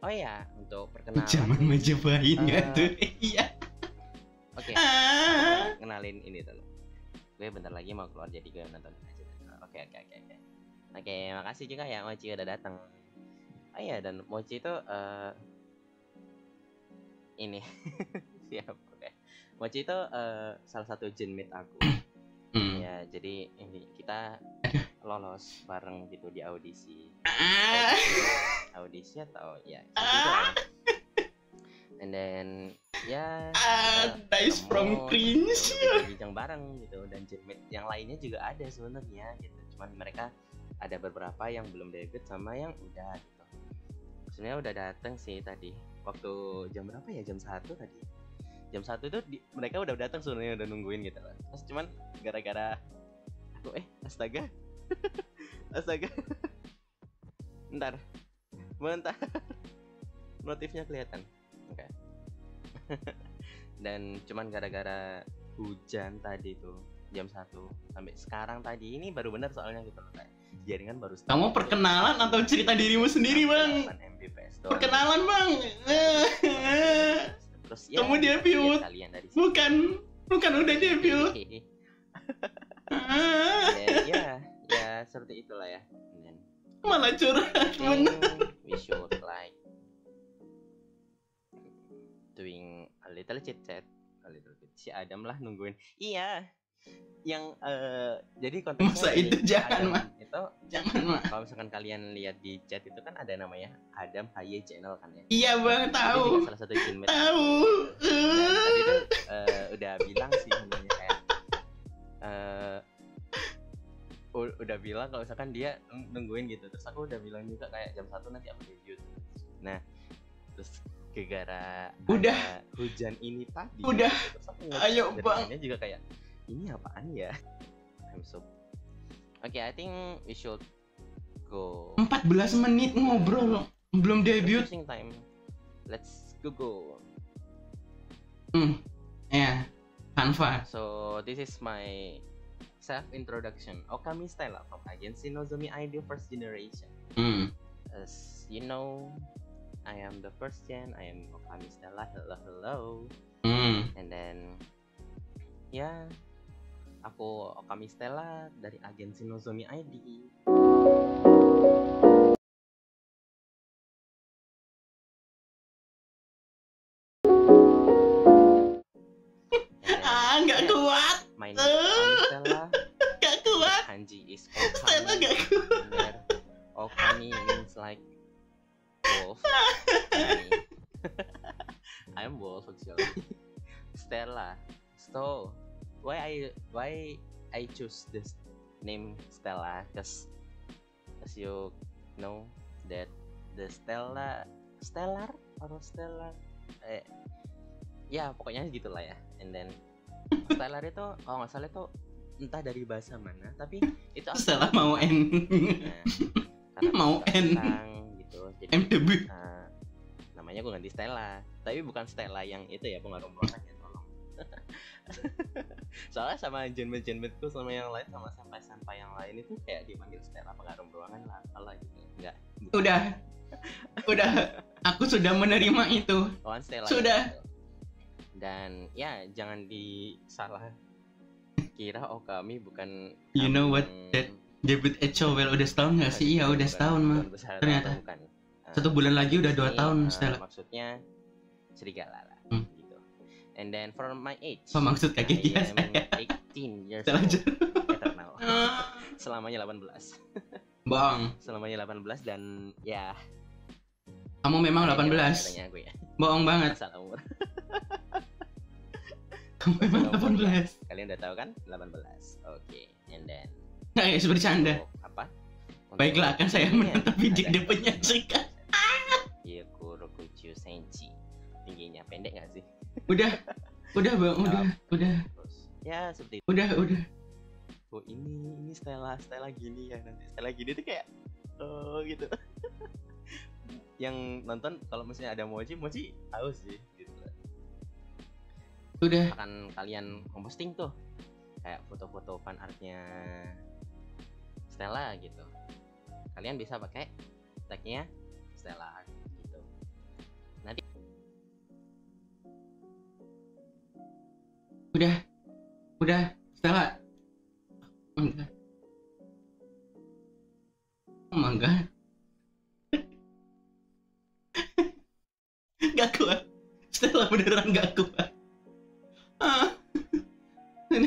Oh iya, untuk perkenalan. Zaman Majapahit nggak Eh, tuh? Iya. Oke. Ah. aku kenalin ini dulu. Gue bentar lagi mau keluar jadi gue nonton aja. Oke oke oke oke. Oke, makasih juga ya Mochi udah datang. Oh iya dan Mochi itu eh ini siap oke. Mochi itu eh, salah satu genmate aku. Hmm. ya jadi ini kita lolos bareng gitu di audisi. Ah. Audisi atau ya. seperti itu lah. And then ya Ah, dice from cringe. gitu, berbincang bareng gitu. Dan genmate yang lainnya juga ada sebenarnya gitu. Cuman mereka ada beberapa yang belum debut sama yang udah gitu. Sebenarnya udah dateng sih tadi. Waktu jam berapa ya? Jam satu tadi. Jam satu itu di- mereka udah datang sebenarnya udah nungguin gitu loh. Terus cuman gara-gara aku eh astaga. Astaga. Ntar bentar notifnya kelihatan oke dan cuman gara-gara hujan tadi tuh jam 1 sampai sekarang tadi ini baru benar soalnya gitu loh kayak jaringan baru start. Kamu perkenalan atau cerita dirimu sendiri bang? 8 Mbps doang. Perkenalan bang. terus Kamu kita debut. kalian dari Bukan, bukan udah debut. sini. Ya, ya ya seperti itulah ya malah curhat I we should like doing a little chit chat. A little bit. Si Adam lah nungguin. Iya. Yang eh jadi konteksnya Masa itu? Jangan, Adam Mak. itu Jangan mak. kalau misalkan kalian lihat di chat itu kan ada namanya Adam Haye Channel kan ya? Iya bang. Tahu, salah satu teammate. Tahu. Nah, tadi tuh eh, udah bilang sih sebenarnya kayak eh u- udah bilang kalau misalkan dia nung- nungguin gitu terus aku udah bilang juga kayak jam satu nanti aku debut nah terus gegara Udah. hujan ini tadi Udah. terus aku Ayo, Bang. juga kayak ini apaan ya I'm so Oke, I think we should go 14 menit ngobrol, belum debut. Time. Let's go go. Hmm, ya, Canva. So this is my self introduction. Okami Stella from Agency Nozomi ID first generation. Hmm, As you know, I am the first gen. I am Okami Stella. Hello hello. hmm. And then ya aku Okami Stella dari Agensi Nozomi ID. Like wolf. I'm wolf actually. Stella. So why I why I choose this name Stella? Cause as you know that the Stella Stellar atau Stellar eh ya pokoknya gitulah ya and then Stellar itu kalau nggak salah itu entah dari bahasa mana tapi itu Stella mau N karena Mau N. gitu jadi MDB uh, namanya gue ganti Stella tapi bukan Stella yang itu ya pengaruh ya tolong soalnya sama jenmet-jenmetku sama yang lain sama sampai-sampai yang lain itu kayak dipanggil Stella pengaruh ruangan lah kalau gitu enggak bukan. udah udah aku sudah menerima itu Lawan Stella Sudah. dan ya jangan disalah kira oh kami bukan You know what, Dad? Debut Ed Chowell udah setahun nggak sih? Iya udah setahun mah ternyata. bukan. Uh, satu bulan lagi udah dua ini, tahun uh, Stella. maksudnya serigala lah Hmm. gitu. And then for my age. Apa maksud kaget I ya am saya 18 years Stella old. Eternal. Selamanya 18 Bang, selamanya 18 dan ya. Kamu memang katanya- 18 katanya aku ya. Bohong banget. Masalah umur. Kamu memang Masalah umur, 18 kalian udah tahu kan? 18 oke and then nggak guys bercanda. Untuk apa? Untuk baiklah akan saya tingginya menonton video depannya Jika Yukurokuchu senchi tingginya pendek gak sih? Udah udah bang udah udah. Terus? Ya seperti itu. Udah udah. Oh ini ini Stella Stella gini ya nanti Stella gini tuh kayak oh gitu. Yang nonton kalau misalnya ada Moji Moji tahu sih gitu. Udah. Akan kalian memposting tuh. Kayak foto-foto fan artnya Stella gitu. Kalian bisa pakai tagnya Stella gitu. Udah. Udah Stella. Enggak oh my god gak kuat. Stella beneran gak kuat. Ah.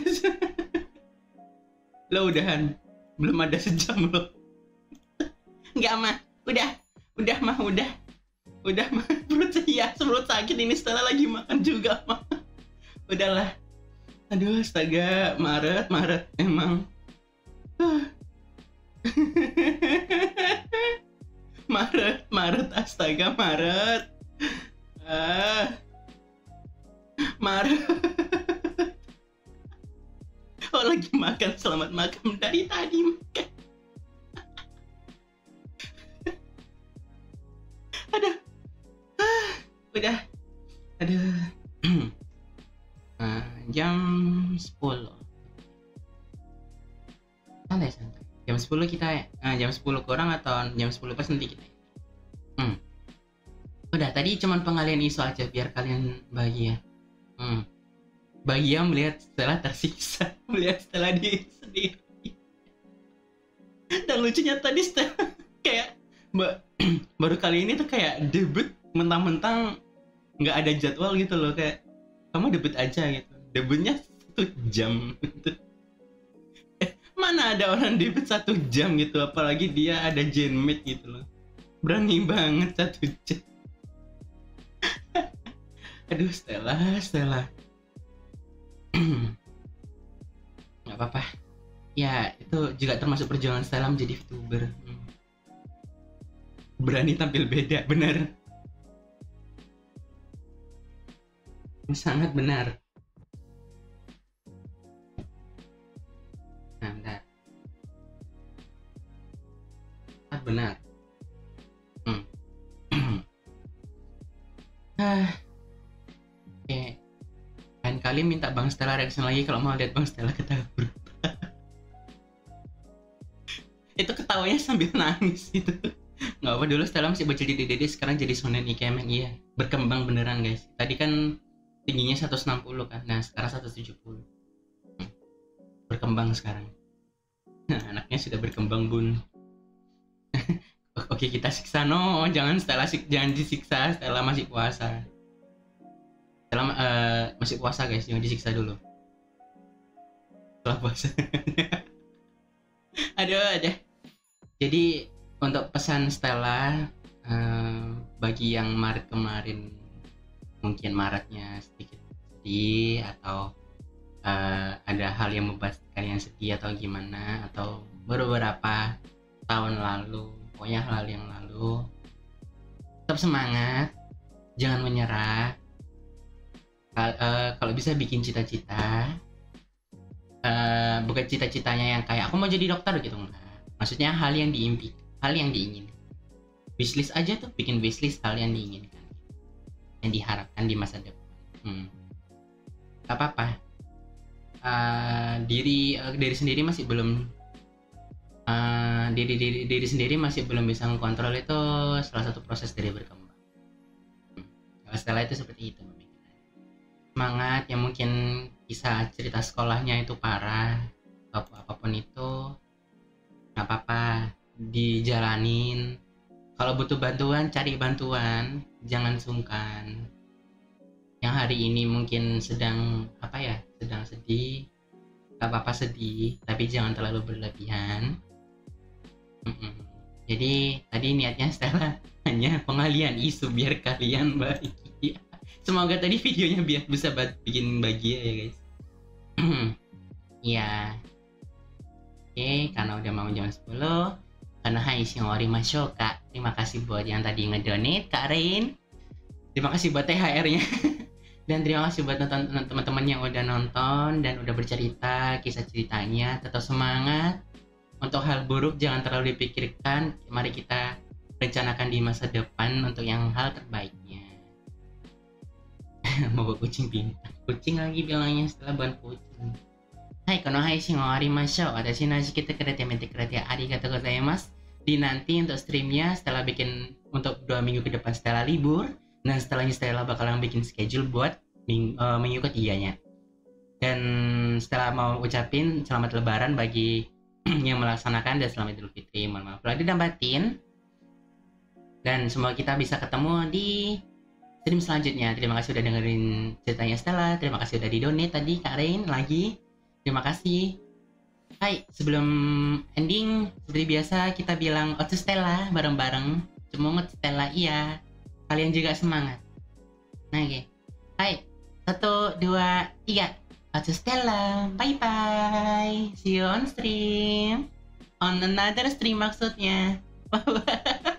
lo udahan belum ada sejam lo nggak mah udah. Udah mah udah. Udah mah perut saya perut sakit ini. Stella lagi makan juga mah udahlah. Aduh astaga. Maret Maret. Emang. Maret Maret. Astaga Maret. Ah. Maret oh lagi makan? Selamat makan dari tadi makan. Aduh Ah, udah. Aduh Nah, jam 10 santai santai. Jam 10 kita nah, jam 10 kurang atau jam 10 pas nanti kita? Hmm. udah tadi cuman pengalian isu aja biar kalian bahagia. Hmm. Bahagia melihat Stella tersiksa melihat Stella di dan lucunya tadi Stella kayak ba- baru kali ini tuh kayak debut mentang-mentang nggak ada jadwal gitu loh kayak kamu debut aja gitu. Debutnya satu jam gitu. Eh, mana ada orang debut satu jam gitu apalagi dia ada genmate gitu loh. Berani banget satu jam. Aduh Stella Stella nggak apa-apa. Ya itu juga termasuk perjuangan Stella menjadi youtuber Hmm. berani tampil beda benar. Sangat benar. Nah bentar. Sangat benar. Hmm. ah kali minta Bang Stella reaction lagi kalau mau lihat Bang Stella ketawa itu ketawanya sambil nangis itu. Nggak apa dulu Stella masih bocil di DDD sekarang jadi sonen ikemen iya. Berkembang beneran guys. Tadi kan tingginya 160 kan nah sekarang 170 Hmm. berkembang sekarang. Nah, anaknya sudah berkembang bun. Oke kita siksa. No jangan Stella jangan disiksa. Stella masih puasa Stella eh, masih puasa guys jangan disiksa dulu. Setelah puasa. Aduh ada. Jadi untuk pesan Stella eh, bagi yang Maret kemarin mungkin Maretnya sedikit sedih atau eh, ada hal yang membuat kalian sedih atau gimana atau beberapa tahun lalu pokoknya hal yang lalu tetap semangat jangan menyerah Eh, kalau bisa bikin cita-cita eh, bukan cita-citanya yang kayak aku mau jadi dokter gitu enggak maksudnya hal yang diimpi hal yang diinginkan wishlist aja tuh bikin wishlist hal yang diinginkan yang diharapkan di masa depan hmm. Apa-apa Eh, diri eh, diri sendiri masih belum eh, diri, diri diri sendiri masih belum bisa mengkontrol itu salah satu proses dari berkembang hmm. Setelah itu seperti itu. Semangat yang mungkin kisah cerita sekolahnya itu parah atau apa pun itu nggak apa-apa dijalanin. Kalau butuh bantuan cari bantuan jangan sungkan. Yang hari ini mungkin sedang apa ya sedang sedih gak apa-apa sedih tapi jangan terlalu berlebihan. Jadi tadi niatnya Stella hanya pengalian isu biar kalian bahagia semoga tadi videonya biar bisa bikin bahagia ya guys. Ya oke karena udah mau jam 10 karena hai shiori mashoka terima kasih buat yang tadi ngedonate Kak Rain. Terima kasih buat THR nya dan terima kasih buat teman-teman yang udah nonton dan udah bercerita kisah ceritanya. Tetap semangat. Untuk hal buruk jangan terlalu dipikirkan. Mari kita rencanakan di masa depan untuk yang hal terbaiknya mau kucing bintang kucing lagi bilangnya setelah bukan kucing. Hai, kono hai sing masyo. Watashi naji kita kereta mete kereta arigatou gozaimasu. Di nanti untuk streamnya setelah bikin untuk dua minggu ke depan setelah libur dan setelahnya Stella bakalan bikin schedule buat ming, eh, minggu ketiganya. Dan setelah mau ucapin selamat lebaran bagi yang melaksanakan dan selamat idul fitri. Mohon maaf lahir dan batin. Dan semoga kita bisa ketemu di stream selanjutnya. Terima kasih udah dengerin ceritanya Stella. Terima kasih udah di donate tadi Kak Rain lagi. Terima kasih. Hai sebelum ending seperti biasa kita bilang Otu Stella bareng-bareng. Semangat Stella iya. Kalian juga semangat. Nah oke. Hai satu dua tiga. Otu Stella bye bye see you on stream. On another stream maksudnya. Bye bye